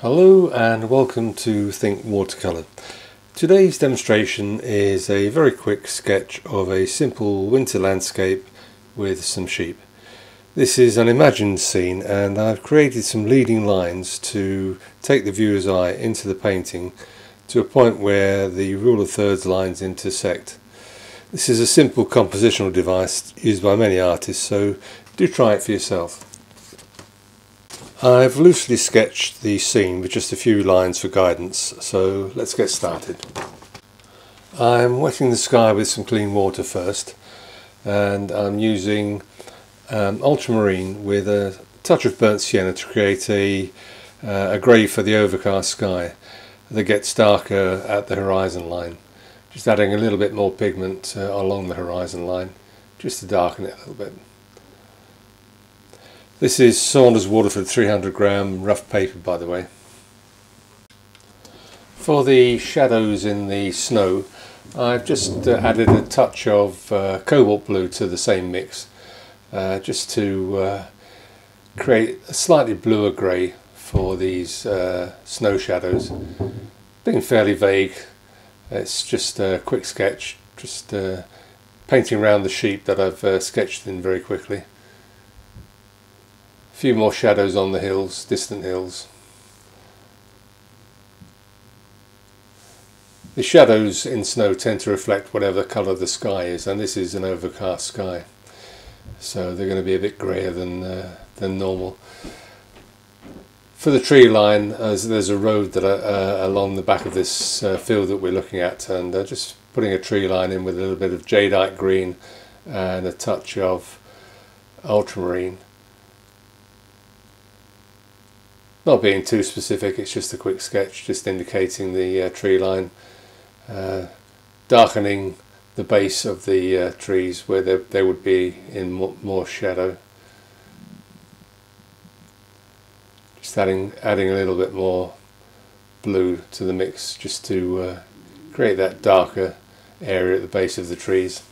Hello and welcome to Think Watercolour. Today's demonstration is a very quick sketch of a simple winter landscape with some sheep. This is an imagined scene and I've created some leading lines to take the viewer's eye into the painting to a point where the rule of thirds lines intersect. This is a simple compositional device used by many artists so do try it for yourself. I've loosely sketched the scene with just a few lines for guidance, so let's get started. I'm wetting the sky with some clean water first, and I'm using um, ultramarine with a touch of burnt sienna to create a, uh, a grey for the overcast sky that gets darker at the horizon line. Just adding a little bit more pigment uh, along the horizon line, just to darken it a little bit. This is Saunders Waterford 300 gram rough paper by the way. For the shadows in the snow I've just uh, added a touch of uh, cobalt blue to the same mix uh, just to uh, create a slightly bluer grey for these uh, snow shadows. Being fairly vague it's just a quick sketch just uh, painting around the sheep that I've sketched in very quickly few more shadows on the hills, distant hills. The shadows in snow tend to reflect whatever colour the sky is and this is an overcast sky so they're going to be a bit greyer than, uh, than normal. For the tree line as there's a road that uh, along the back of this uh, field that we're looking at and uh, just putting a tree line in with a little bit of jadeite green and a touch of ultramarine Not being too specific, it's just a quick sketch, just indicating the uh, tree line, uh, darkening the base of the uh, trees where they, they would be in more shadow. Just adding, adding a little bit more blue to the mix just to uh, create that darker area at the base of the trees.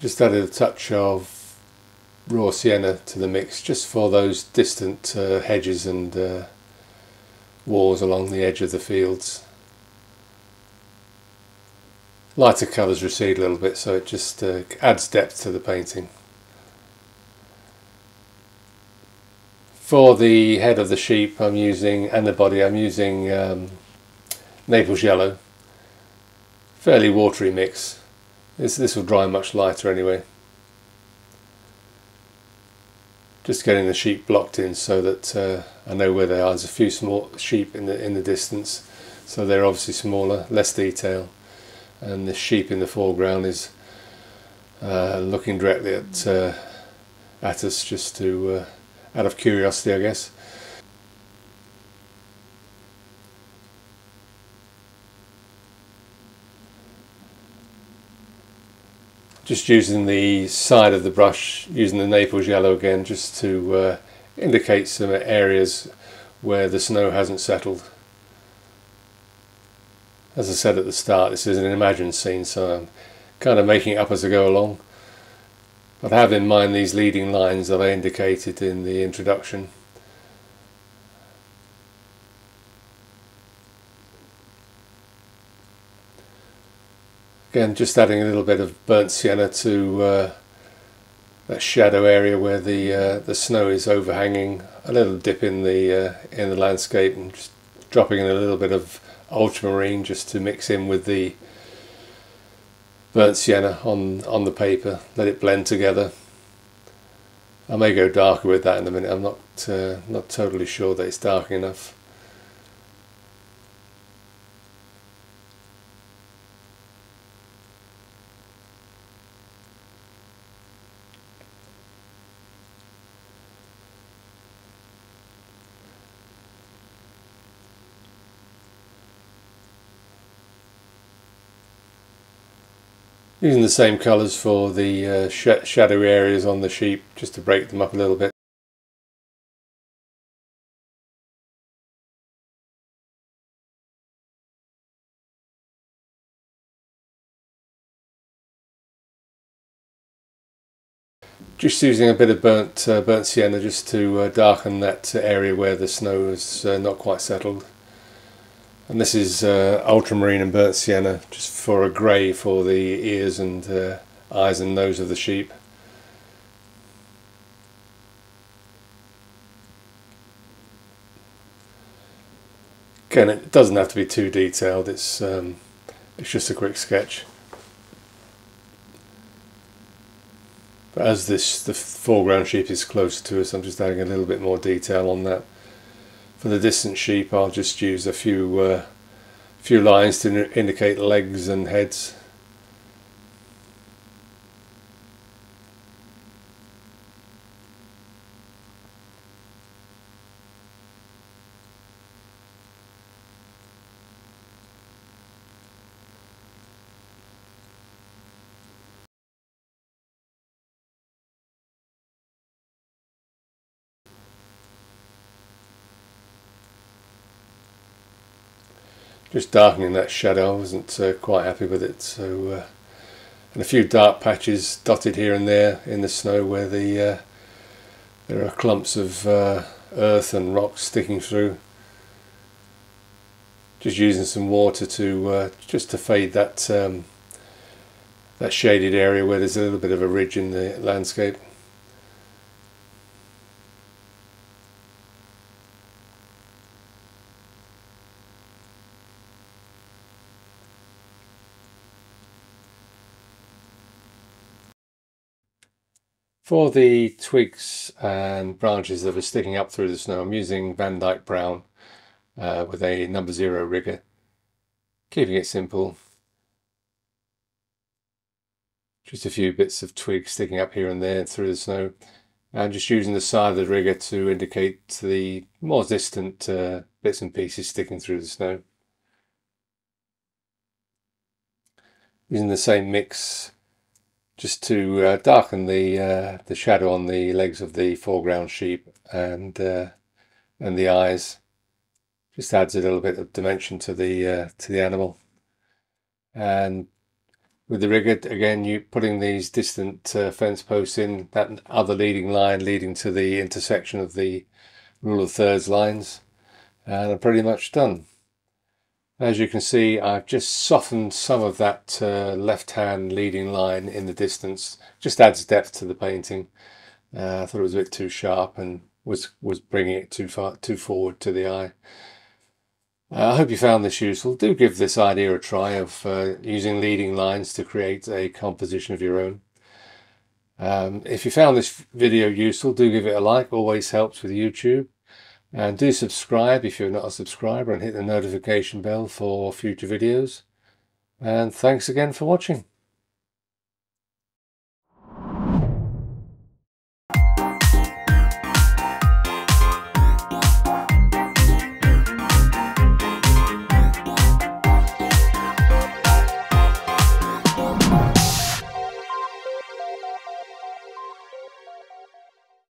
Just added a touch of raw sienna to the mix just for those distant uh, hedges and uh, walls along the edge of the fields. Lighter colours recede a little bit so it just uh, adds depth to the painting. For the head of the sheep I'm using and the body I'm using um, Naples yellow, fairly watery mix this, this will dry much lighter anyway. Just getting the sheep blocked in so that uh, I know where they are. There's a few small sheep in the in the distance, so they're obviously smaller, less detail, and the sheep in the foreground is uh, looking directly at uh, at us just to uh, out of curiosity, I guess. Just using the side of the brush, using the Naples yellow again just to uh, indicate some areas where the snow hasn't settled. As I said at the start, this is an imagined scene, so I'm kind of making it up as I go along. But have in mind these leading lines that I indicated in the introduction. Again, just adding a little bit of burnt sienna to uh, that shadow area where the uh, the snow is overhanging. A little dip in the uh, in the landscape, and just dropping in a little bit of ultramarine just to mix in with the burnt sienna on on the paper. Let it blend together. I may go darker with that in a minute. I'm not uh, not totally sure that it's dark enough. Using the same colours for the uh, sh shadowy areas on the sheep just to break them up a little bit. Just using a bit of burnt uh, burnt sienna just to uh, darken that area where the snow is uh, not quite settled and this is uh, ultramarine and burnt sienna just for a grey for the ears and uh, eyes and nose of the sheep again it doesn't have to be too detailed it's um, it's just a quick sketch But as this the foreground sheep is closer to us, I'm just adding a little bit more detail on that. For the distant sheep, I'll just use a few uh, few lines to indicate legs and heads. Just darkening that shadow. I wasn't uh, quite happy with it. So, uh, and a few dark patches dotted here and there in the snow where the uh, there are clumps of uh, earth and rocks sticking through. Just using some water to uh, just to fade that um, that shaded area where there's a little bit of a ridge in the landscape. For the twigs and branches that are sticking up through the snow, I'm using Van Dyke Brown uh, with a number zero rigger, keeping it simple. Just a few bits of twigs sticking up here and there through the snow. And just using the side of the rigger to indicate the more distant uh, bits and pieces sticking through the snow. Using the same mix just to uh, darken the uh, the shadow on the legs of the foreground sheep and uh, and the eyes. Just adds a little bit of dimension to the uh, to the animal. And with the rigger again you putting these distant uh, fence posts in that other leading line leading to the intersection of the rule of thirds lines and I'm pretty much done as you can see, I've just softened some of that uh, left-hand leading line in the distance. Just adds depth to the painting. Uh, I thought it was a bit too sharp and was was bringing it too far too forward to the eye. Uh, I hope you found this useful. Do give this idea a try of uh, using leading lines to create a composition of your own. Um, if you found this video useful, do give it a like. Always helps with YouTube. And do subscribe if you're not a subscriber and hit the notification bell for future videos. And thanks again for watching.